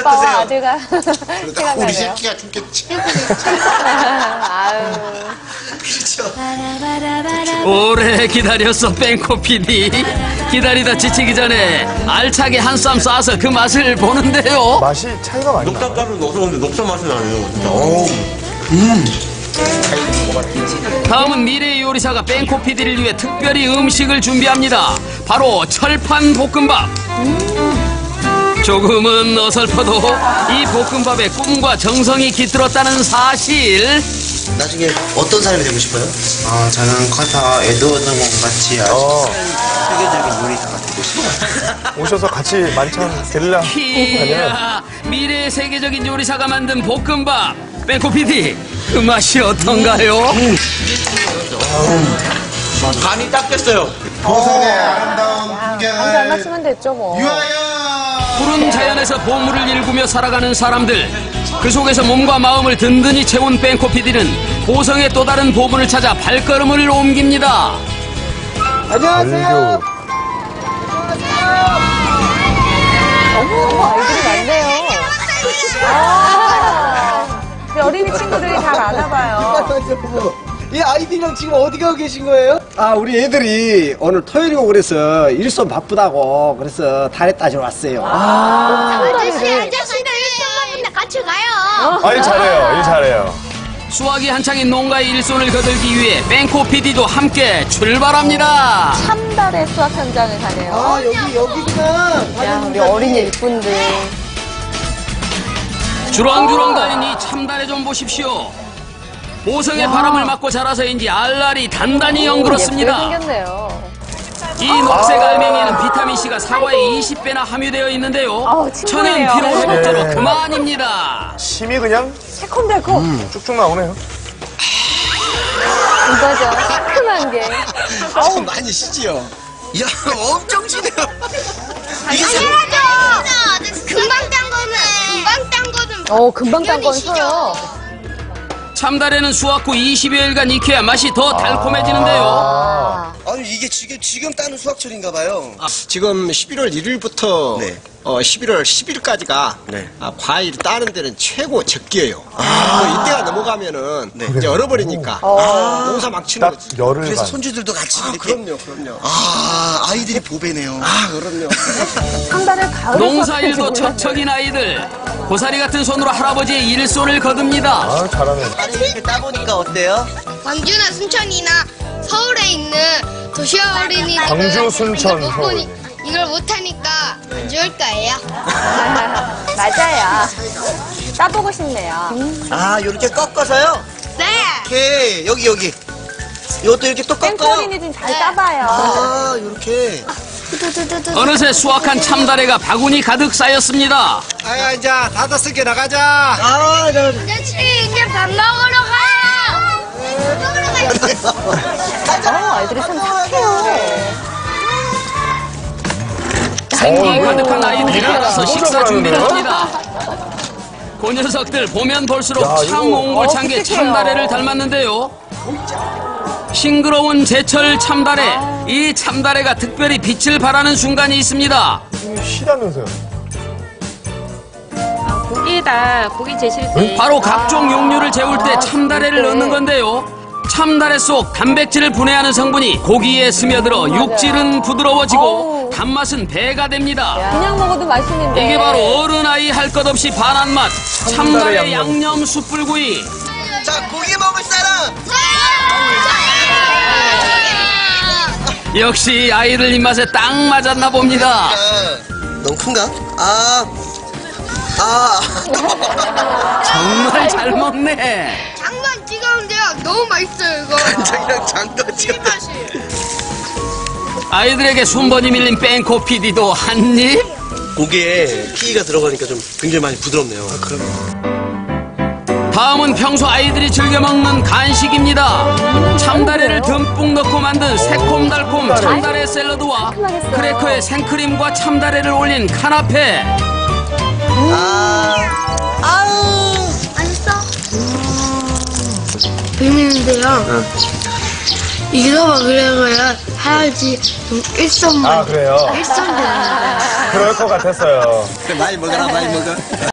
아빠와 드세요. 아들가 우리 생각나네요. 새끼가 최고. 아유. 그렇죠. 오래 기다렸어 뺑코 PD 기다리다 지치기 전에 알차게 한 쌈 싸서 그 맛을 보는데요 맛이 차이가 많이 넣어서 근데 녹차 맛이 나네요. 진짜. 어우. 다음은 미래의 요리사가 뺑코 PD를 위해 특별히 음식을 준비합니다 바로 철판 볶음밥 조금은 어설퍼도 이 볶음밥에 꿈과 정성이 깃들었다는 사실 나중에 어떤 사람이 되고 싶어요? 아, 저는 커서 에드워드 몽 같이 아주 어, 세계적인 요리사가 되고 싶어요. 오셔서 같이 만찬 게릴라 이야 미래의 세계적인 요리사가 만든 볶음밥 뺑코 PD 그 맛이 어떤가요? 간이 딱 됐어요. 보성의 아름다운 한잔 풍경을 마시면 됐죠, 뭐. 유하여 푸른 자연에서 보물을 일구며 살아가는 사람들 그 속에서 몸과 마음을 든든히 채운 뺑코 PD는 보성의 또 다른 보물을 찾아 발걸음을 옮깁니다 불교 어머, 아이들이 많네요. 아, 우리 어린이 친구들이 잘 아나 봐요. 이 아이들이랑 지금 어디 가고 계신 거예요? 아, 우리 애들이 오늘 토요일이고 그래서 일손 바쁘다고 그래서 달에 따지러 왔어요. 아저씨, 아저씨들 일본인데 같이 가요. 아, 일 잘해요. 일 잘해요. 수확이 한창인 농가의 일손을 거들기 위해 뺑코 PD도 함께 출발합니다 참달의 수학 현장을 가네요. 아, 여기, 여기구나. 야, 우리 어린이 일꾼들. 주렁주렁 달린 이 참달에 좀 보십시오 보성의 바람을 맞고 자라서인지 알알이 단단히 연그렇습니다 생겼네요. 이 녹색 알맹이에는 비타민C가 사과에 20배나 함유되어 있는데요 아우, 천연 친구예요. 피로 회복제로 네. 그만입니다 침이 그냥 새콤달콤. 쭉쭉 나오네요. 이거죠. 상큼한 게. 아, 많이 시지요. 이야, 엄청 시네요. 이게 참- 당연하죠. 금방 딴 거는 금방 딴 거는 어, 금방 딴건 당연히 서요. 참달에는 수확 후 20여일간 익혀야 맛이 더 달콤해지는데요 아, 아니, 이게 지금, 지금 따는 수확철인가 봐요. 지금 11월 1일부터 네. 어, 11월 10일까지가 네. 아, 과일 따는 데는 최고 적기예요. 뭐 이때가 넘어가면은 이제 얼어버리니까 농사 망치는 딱 거지. 열흘간. 그래서 손주들도 같이 아, 이렇게. 그럼요, 그럼요. 아, 아이들이 보배네요. 아, 그럼요. 가을에 농사일도 몰랐네. 척척인 아이들 고사리 같은 손으로 할아버지의 일손을 거둡니다 아, 잘하네. 이렇게 따보니까 어때요? 광주나 순천이나 서울에 있는 도시 어린이들 광주, 순천, 서울. 이걸 못하니까 안 좋을 거예요. 맞아요. 따보고 싶네요. 아, 요렇게 꺾어서요? 네. 이렇게, 여기, 여기. 이것도 이렇게 또 꺾어요? 어린이들 잘 따봐요. 아, 요렇게. 어느새 수확한 참다래가 바구니 가득 쌓였습니다 아야, 이제 닫았으니까 나가자. 아, 나, 아저씨 이제 밥 먹으러. 어, 아이들이 참 착해요. 생기 어, 가득한 아이들이 너무 식사 잘하는데요? 준비를 합니다 그 녀석들 보면 볼수록 야, 참 옹골찬 어, 게. 참다래를 닮았는데요 싱그러운 제철 참다래 이 참다래가 특별히 빛을 발하는 순간이 있습니다 시다면서요. 고기에다 고기 재실 때 바로 각종 용류를 재울 때 참다래를 넣는 건데요. 참다래 속 단백질을 분해하는 성분이 고기에 스며들어 육질은 부드러워지고 어우. 단맛은 배가 됩니다. 그냥 먹어도 맛있는데. 이게 바로 어른 아이 할 것 없이 반한 맛 참다래 양념 숯불구이. 자, 고기 먹을 사람! 역시 아이들 입맛에 딱 맞았나 봅니다. 아, 너무 큰가? 아, 아. 정말 잘 먹네. 장난 찍었는데요. 너무 맛있어요 이거. 간장이랑 장도 지금. 아이들에게 순번이 밀린 뺑코 PD도 한 입. 고기에 피가 들어가니까 좀 굉장히 많이 부드럽네요. 다음은 평소 아이들이 즐겨 먹는 간식입니다. 참다래를 듬뿍 넣고 만든 새콤달콤 참다래 샐러드와. 크래커에 생크림과 참다래를 올린 카나페. 아, 아우. 맛있어? 재밌는데요. 이거 먹으려고요. 해야지 일선만 아, 그래요? 일선만. 그럴 것 같았어요. 많이 먹어라, 많이 먹어.